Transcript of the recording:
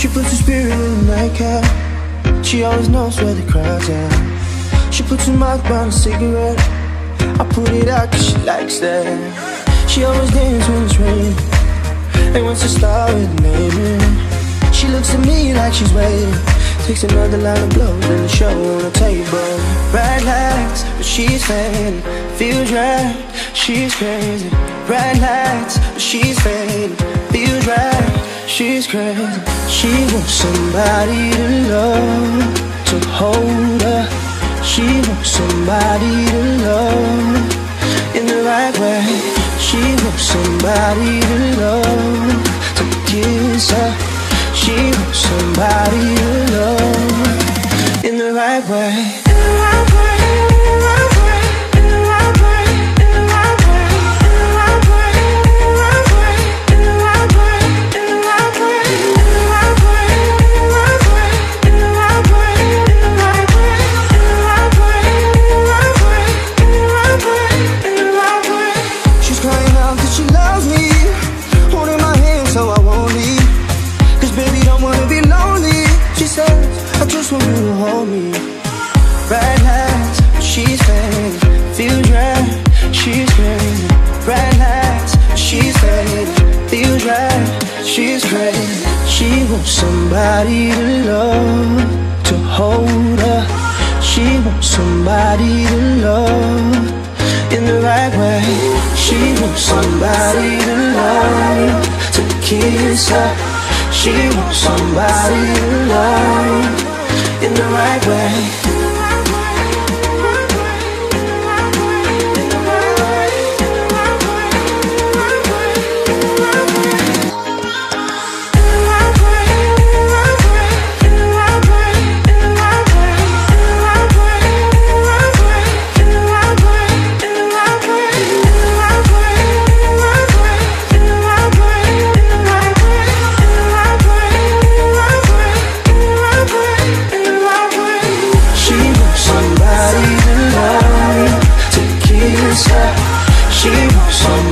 She puts her spirit in the nightcap. She always knows where the crowd's at. She puts her mouth on a cigarette. I put it out cause she likes that. She always dances when it's raining. And wants to start with name. She looks at me like she's waiting. Takes another line of blows and the show on the table. Bright lights, but she's fading. Feels right, she's crazy. Bright lights, but she's fading. Feels right, she's crazy. She wants somebody to love, to hold her. She wants somebody to love in the right way. She wants somebody to love, to kiss her. She wants somebody to love in the right way. I just want you to hold me. Bright lights, she's fading Feels right, she's crazy Bright lights, she's fading Feels right, she's crazy She wants somebody to love To hold her. She wants somebody to love in the right way. She wants somebody to love, to kiss her. She wants somebody to love in the right way. somebody to love me, to kiss her. She wants somebody.